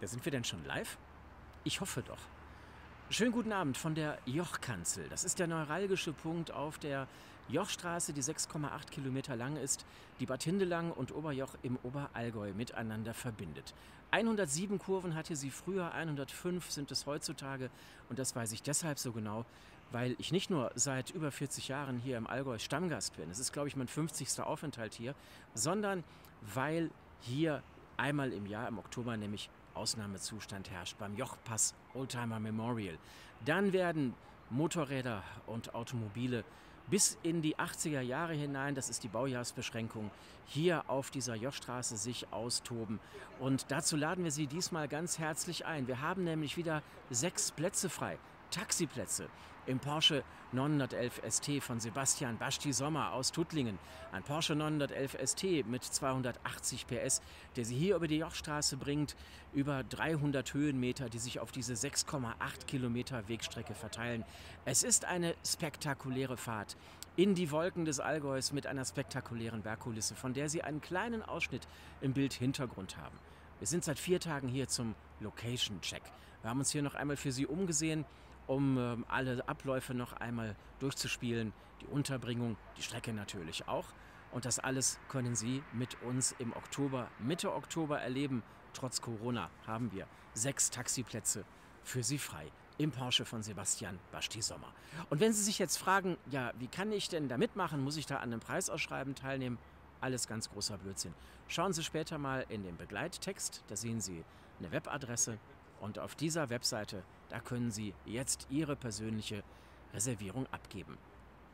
Da sind wir denn schon live? Ich hoffe doch. Schönen guten Abend von der Jochkanzel. Das ist der neuralgische Punkt auf der Jochstraße, die 6,8 Kilometer lang ist, die Bad Hindelang und Oberjoch im Oberallgäu miteinander verbindet. 107 Kurven hatte sie früher, 105 sind es heutzutage und das weiß ich deshalb so genau, weil ich nicht nur seit über 40 Jahren hier im Allgäu Stammgast bin, es ist glaube ich mein 50. Aufenthalt hier, sondern weil hier einmal im Jahr im Oktober nämlich Ausnahmezustand herrscht beim Jochpass Oldtimer Memorial. Dann werden Motorräder und Automobile bis in die 80er Jahre hinein, das ist die Baujahrsbeschränkung, hier auf dieser Jochstraße sich austoben. Und dazu laden wir Sie diesmal ganz herzlich ein. Wir haben nämlich wieder sechs Plätze frei. Taxiplätze im Porsche 911 ST von Sebastian Basti Sommer aus Tuttlingen. Ein Porsche 911 ST mit 280 PS, der Sie hier über die Jochstraße bringt, über 300 Höhenmeter, die sich auf diese 6,8 Kilometer Wegstrecke verteilen. Es ist eine spektakuläre Fahrt in die Wolken des Allgäus mit einer spektakulären Bergkulisse, von der Sie einen kleinen Ausschnitt im Bildhintergrund haben. Wir sind seit vier Tagen hier zum Location Check. Wir haben uns hier noch einmal für Sie umgesehen um ähm, alle Abläufe noch einmal durchzuspielen, die Unterbringung, die Strecke natürlich auch. Und das alles können Sie mit uns im Oktober, Mitte Oktober erleben. Trotz Corona haben wir sechs Taxiplätze für Sie frei im Porsche von Sebastian Basti Sommer. Und wenn Sie sich jetzt fragen, ja, wie kann ich denn da mitmachen? Muss ich da an einem Preisausschreiben teilnehmen? Alles ganz großer Blödsinn. Schauen Sie später mal in den Begleittext, da sehen Sie eine Webadresse und auf dieser Webseite, da können Sie jetzt Ihre persönliche Reservierung abgeben.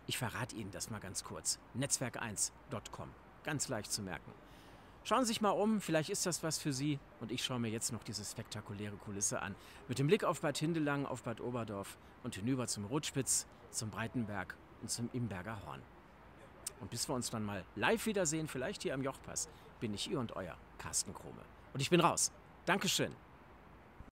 Ich verrate Ihnen das mal ganz kurz. Netzwerk1.com. Ganz leicht zu merken. Schauen Sie sich mal um, vielleicht ist das was für Sie. Und ich schaue mir jetzt noch diese spektakuläre Kulisse an. Mit dem Blick auf Bad Hindelang, auf Bad Oberdorf und hinüber zum Rotspitz, zum Breitenberg und zum Imberger Horn. Und bis wir uns dann mal live wiedersehen, vielleicht hier am Jochpass, bin ich Ihr und Euer Carsten Krome. Und ich bin raus. Dankeschön.